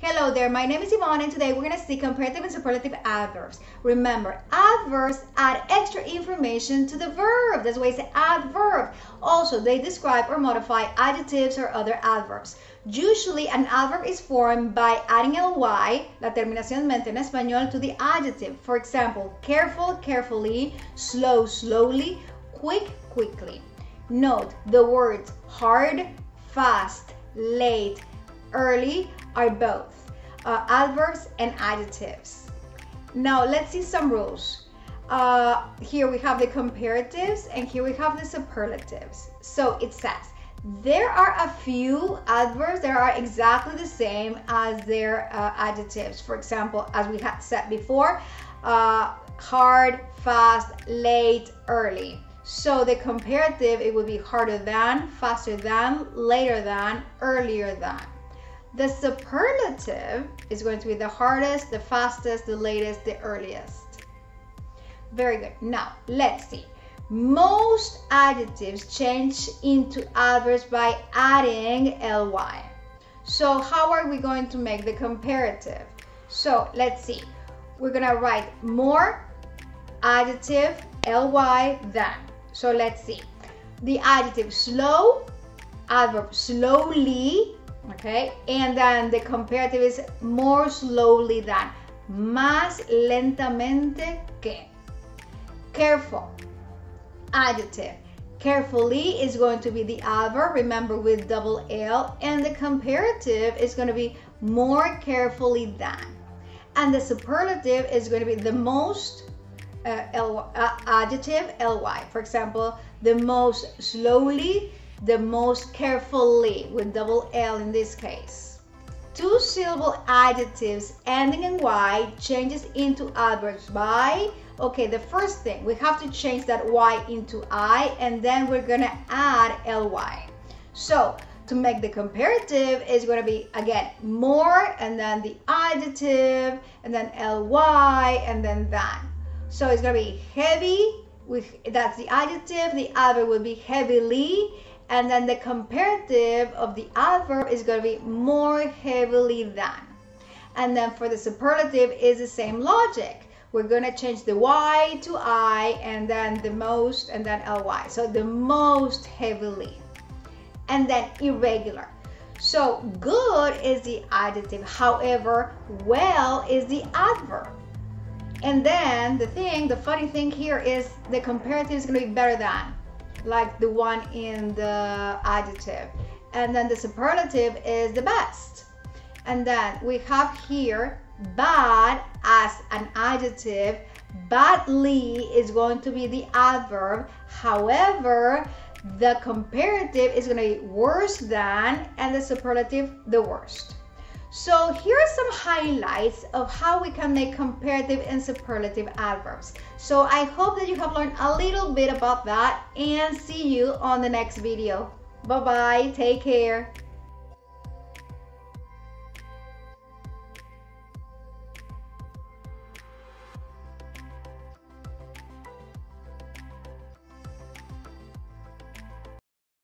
Hello there, my name is Yvonne and today we're going to see comparative and superlative adverbs. Remember, adverbs add extra information to the verb. That's why it's an adverb. Also, they describe or modify adjectives or other adverbs. Usually, an adverb is formed by adding ly, la terminación mente en español, to the adjective. For example, careful, carefully, slow, slowly, quick, quickly. Note the words hard, fast, late, early are both uh, adverbs and adjectives. Now let's see some rules. Uh, here we have the comparatives and here we have the superlatives. So it says, there are a few adverbs that are exactly the same as their uh, adjectives. For example, as we had said before, uh, hard, fast, late, early. So the comparative, it would be harder than, faster than, later than, earlier than. The superlative is going to be the hardest, the fastest, the latest, the earliest. Very good. Now, let's see. Most adjectives change into adverbs by adding ly. So how are we going to make the comparative? So let's see. We're going to write more adjective ly than. So let's see. The adjective slow, adverb slowly, okay? And then the comparative is more slowly than, más lentamente que. Careful, adjective. Carefully is going to be the adverb, remember with double L, and the comparative is going to be more carefully than. And the superlative is going to be the most uh, L, uh, adjective ly. For example, the most slowly, the most carefully with double L in this case. Two syllable adjectives ending in y changes into adverbs by, okay, the first thing, we have to change that y into i and then we're gonna add ly. So to make the comparative is to be again more and then the adjective and then ly and then that. So it's to be heavy with that's the adjective, the adverb will be heavily and then the comparative of the adverb is going to be more heavily than. And then for the superlative is the same logic. We're going to change the y to i and then the most and then ly. So the most heavily. And then irregular. So good is the adjective. However, well is the adverb. And then the thing, the funny thing here is the comparative is going to be better than like the one in the adjective. And then the superlative is the best. And then we have here bad as an adjective. Badly is going to be the adverb. However, the comparative is going to be worse than and the superlative the worst. So here are some highlights of how we can make comparative and superlative adverbs. So I hope that you have learned a little bit about that and see you on the next video. Bye-bye, take care.